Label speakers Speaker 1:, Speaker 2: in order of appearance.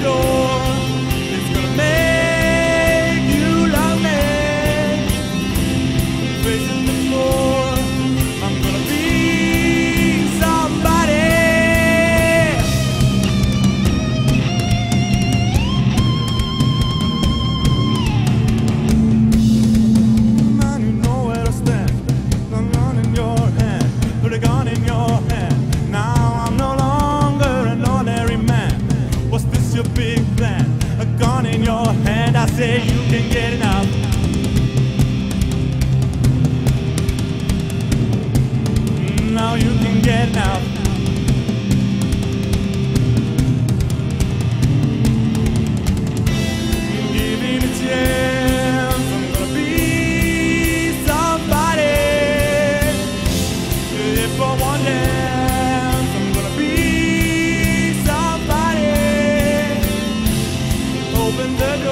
Speaker 1: door. heading out. Give me chance, I'm gonna be somebody. If I want I'm gonna be somebody. Open the door.